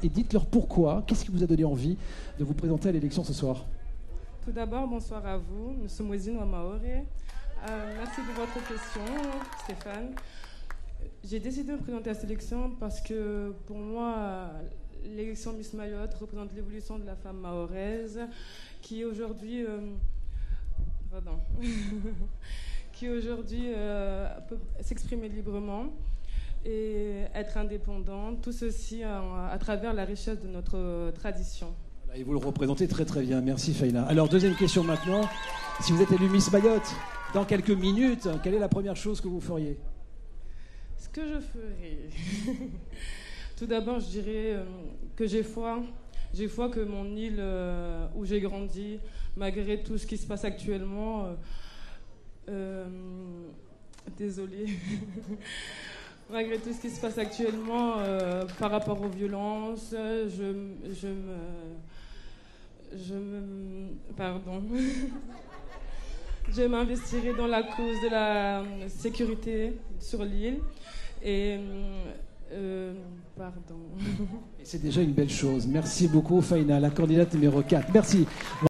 et dites-leur pourquoi, qu'est-ce qui vous a donné envie de vous présenter à l'élection ce soir Tout d'abord, bonsoir à vous. Sommes Wazine Wamaore. Euh, merci de votre question, Stéphane. J'ai décidé de me présenter à cette élection parce que pour moi, l'élection Miss Mayotte représente l'évolution de la femme mahoraise qui aujourd'hui. Euh, pardon. qui aujourd'hui euh, peut s'exprimer librement et être indépendante, tout ceci à, travers la richesse de notre tradition. Et vous le représentez très très bien, merci Faïla. Alors deuxième question maintenant, si vous êtes élu Miss Mayotte, dans quelques minutes, quelle est la première chose que vous feriez? Ce que je ferais, tout d'abord je dirais euh, que j'ai foi, j'ai foi que mon île euh, où j'ai grandi, malgré tout ce qui se passe actuellement, euh, désolée. malgré tout ce qui se passe actuellement euh, par rapport aux violences, je, je me. Je me. Pardon. je m'investirai dans la cause de la sécurité sur l'île. Et. Euh, pardon. C'est déjà une belle chose. Merci beaucoup, Faina, la candidate numéro 4. Merci.